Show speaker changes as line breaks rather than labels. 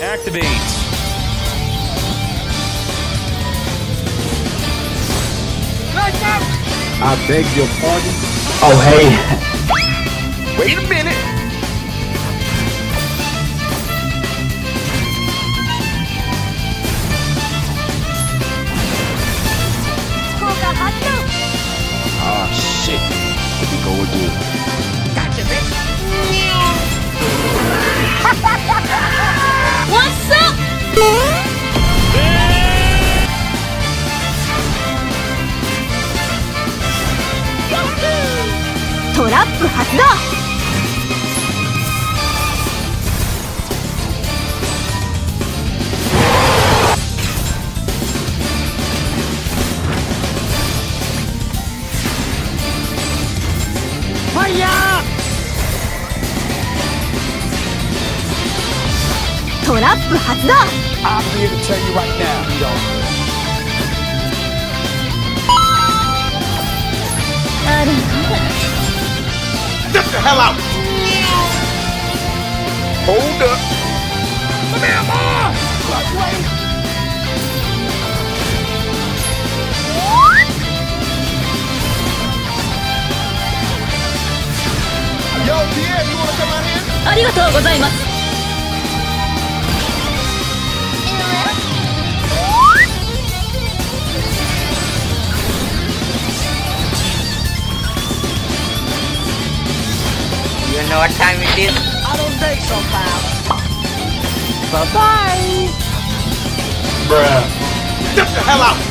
Activate.
I beg your pardon.
Oh, hey.
Wait a minute.
Oh, shit. Here we go again.
ップ発動。ファイヤー！トラップ発動
hell out. Hold up. Come here, boy.
Yo, Pierre, you wanna come out here?
ありがとうございます。
don't know what time it is. I don't think so, pal. Bye-bye. Bruh.
Get the hell out!